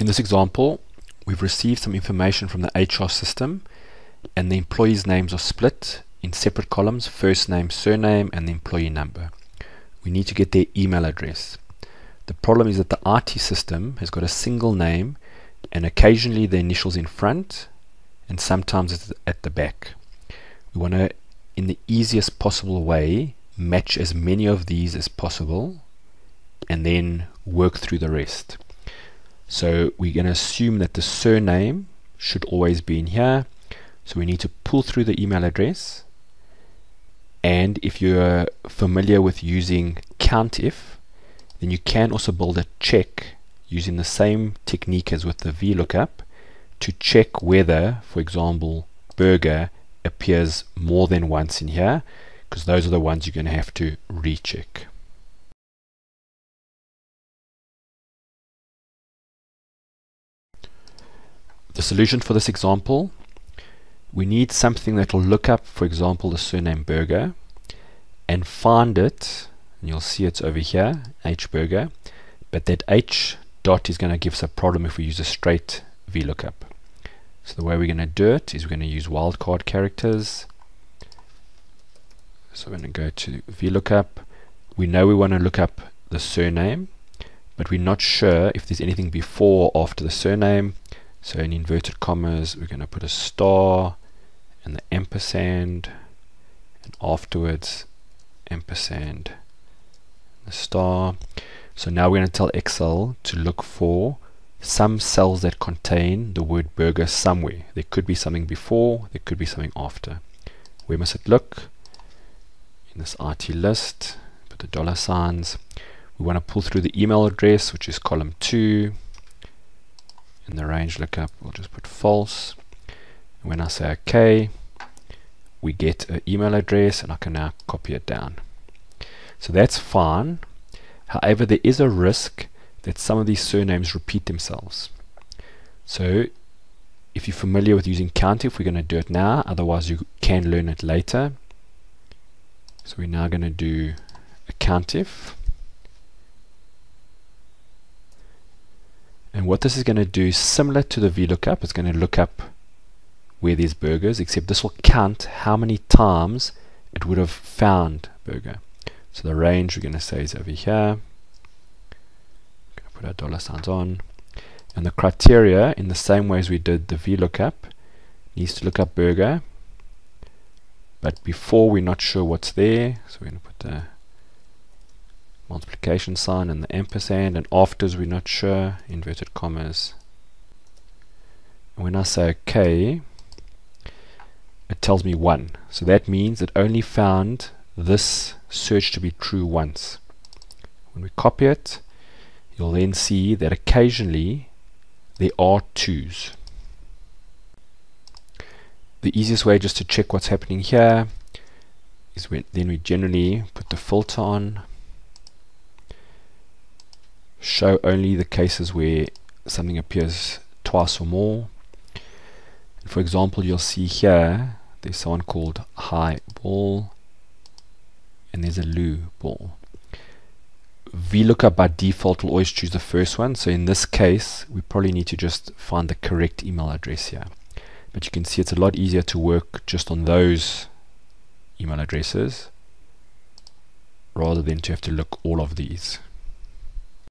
In this example, we've received some information from the HR system and the employees' names are split in separate columns, first name, surname, and the employee number. We need to get their email address. The problem is that the IT system has got a single name and occasionally the initials in front and sometimes it's at the back. We want to, in the easiest possible way, match as many of these as possible and then work through the rest. So we're going to assume that the surname should always be in here. So we need to pull through the email address. And if you're familiar with using COUNTIF, then you can also build a check using the same technique as with the VLOOKUP to check whether, for example, burger appears more than once in here, because those are the ones you're going to have to recheck. The solution for this example, we need something that will look up, for example, the surname Burger and find it, and you'll see it's over here, H Burger, but that H dot is going to give us a problem if we use a straight VLOOKUP. So the way we're going to do it is we're going to use wildcard characters. So we're going to go to VLOOKUP. We know we want to look up the surname, but we're not sure if there's anything before or after the surname. So in inverted commas, we're going to put a star and the ampersand, and afterwards ampersand, the star. So now we're going to tell Excel to look for some cells that contain the word burger somewhere. There could be something before, there could be something after. Where must it look? In this IT list, put the dollar signs. We want to pull through the email address, which is column 2 in the range lookup we'll just put false. When I say OK we get an email address and I can now copy it down. So that's fine. However there is a risk that some of these surnames repeat themselves. So if you're familiar with using COUNTIF we're going to do it now otherwise you can learn it later. So we're now going to do a COUNTIF And what this is going to do, similar to the VLOOKUP, it's going to look up where there's burgers, except this will count how many times it would have found burger. So the range we're going to say is over here. Put our dollar signs on. And the criteria, in the same way as we did the VLOOKUP, needs to look up burger. But before we're not sure what's there, so we're going to put the multiplication sign and the ampersand and afters we're not sure inverted commas. And when I say OK it tells me 1 so that means it only found this search to be true once. When we copy it you'll then see that occasionally there are twos. The easiest way just to check what's happening here is when then we generally put the filter on show only the cases where something appears twice or more. For example, you'll see here there's someone called high ball and there's a low ball. VLOOKUP by default will always choose the first one, so in this case we probably need to just find the correct email address here. But you can see it's a lot easier to work just on those email addresses rather than to have to look all of these.